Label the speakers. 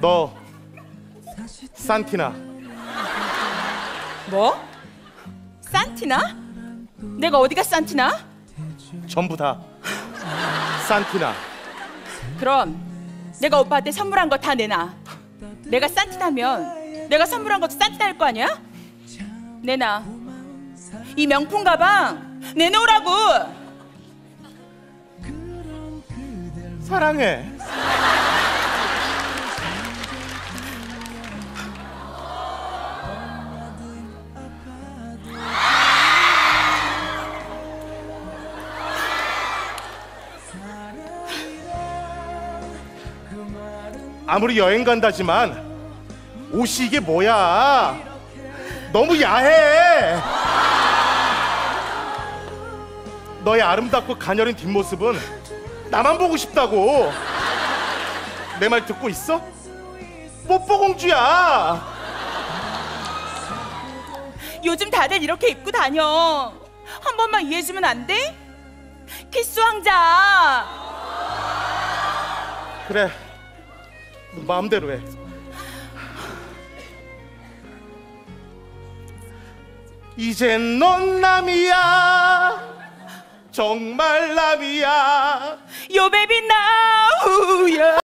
Speaker 1: 너 산티나
Speaker 2: 뭐? 산티나? 내가 어디가 산티나?
Speaker 1: 전부 다 산티나
Speaker 2: 그럼 내가 오빠한테 선물한 거 다 내놔. 내가 산티나면 내가 선물한 것도 산티나일 거 아니야? 내놔. 이 명품 가방 내놓으라고.
Speaker 1: 사랑해 아무리 여행 간다지만 옷이 이게 뭐야 너무 야해 너의 아름답고 가녀린 뒷모습은 나만 보고 싶다고 내 말 듣고 있어? 뽀뽀 공주야
Speaker 2: 요즘 다들 이렇게 입고 다녀. 한 번만 이해해주면 안 돼? 키스 왕자.
Speaker 1: 그래 너 마음대로 해. 이젠 넌 남이야. 정말 남이야.
Speaker 2: 요 베비 나우야.